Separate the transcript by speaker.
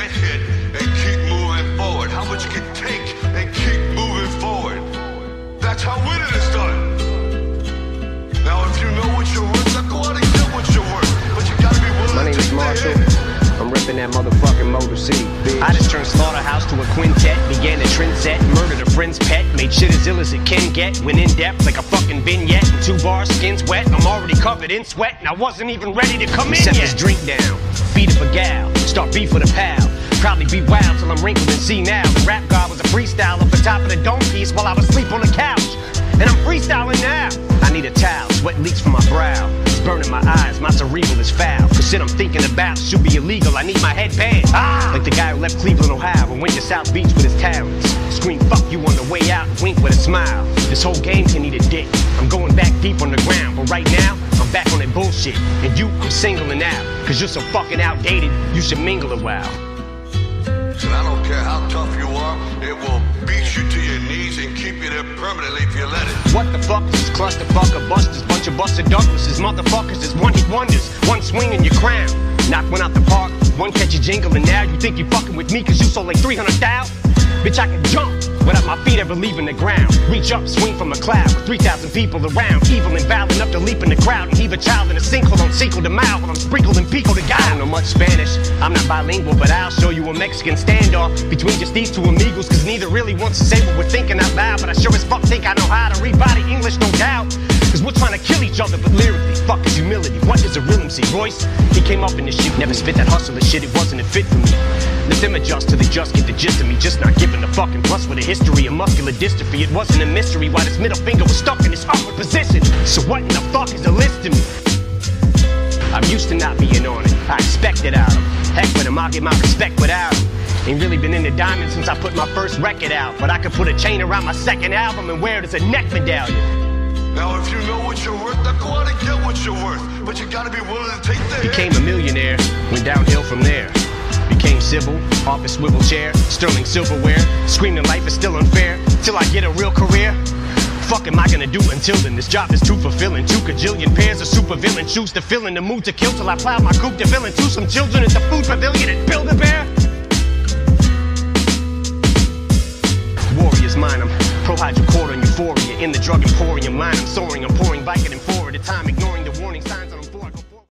Speaker 1: get hit and keep moving forward. How much you can take and keep moving forward. That's how winning is done. Now, if you know what you're worth, then go out and get what you're worth. But you gotta be willing
Speaker 2: My name
Speaker 1: to
Speaker 2: is Marshall. I'm ripping that motherfucking Motor City, bitch.
Speaker 3: I just turned Slaughterhouse to a quintet, began a trend set, murdered a friend's pet, made shit as ill as it can get, went in depth like a fucking vignette, in two bars, skin's wet, I'm already covered in sweat, and I wasn't even ready to come in
Speaker 2: Set
Speaker 3: yet.
Speaker 2: this
Speaker 3: drink down, feed up a gal, start beef with a pal. Probably be wild till I'm wrinkled and see now. The rap god was a freestyle off the top of the dome piece while I was asleep on the couch. And I'm freestyling now. I need a towel, sweat leaks from my brow. It's burning my eyes, my cerebral is foul. Cause shit I'm thinking about should be illegal. I need my headband. Ah! Like the guy who left Cleveland, Ohio, and went to South Beach with his talents. Scream fuck you on the way out, wink with a smile. This whole game can eat a dick. I'm going back deep on the ground, but right now, I'm back on that bullshit. And you, I'm singling out. Cause you're so fucking outdated, you should mingle a while.
Speaker 1: And I don't care how tough you are, it will beat you to your knees and keep you there permanently if you let it.
Speaker 3: What the fuck is this clusterfuck of busters? Bunch of Buster Douglases, motherfuckers is one hit wonders. One swing in your crown. Knock one out the park, one catch a jingle, and now you think you're fucking with me cause you sold like 300,000? Bitch, I can jump without my feet ever leaving the ground. Reach up, swing from a cloud with 3,000 people around. Evil and vile enough to leap in the crowd and heave a child in a sinkhole on Cinco de Mayo while I'm sprinkled in Pico de Gallo. I don't know much Spanish, I'm not bilingual, but I'll show you a Mexican standoff between just these two amigos cause neither really wants to say what we're thinking out loud. But I sure as fuck think I know how to read body English, no doubt. Cause we're trying to kill each other, but lyrically, fuck is humility. What is a real MC? Royce, he came up in this shit, never spit that hustle. hustler shit, it wasn't a fit for me. Let them adjust till they just get the gist of me, just not giving a fucking plus with a history of muscular dystrophy. It wasn't a mystery why this middle finger was stuck in this awkward position. So what in the fuck is a list to me? I'm used to not being on it. I expect it out of. Heck with 'em, I'll get my respect without 'em. Ain't really been into diamonds since I put my first record out. But I could put a chain around my second album and wear it as a neck medallion.
Speaker 1: Now, if you know what you're worth, then go out and get what you're worth. But you gotta be willing to take the hit.
Speaker 3: Became a millionaire, went downhill from there. Became civil, office swivel chair, sterling silverware. Screaming life is still unfair, till I get a real career. Fuck am I gonna do until then? This job is too fulfilling. Two cajillion pairs of supervillain shoes to fill in the mood to kill till I plow my coupe to fill into some children at the food pavilion at Build-A-Bear. Warriors mine, I'm pro euphoria in the drug emporium. Mind, I'm soaring, I'm pouring, biking and forward at a time, ignoring the warning signs.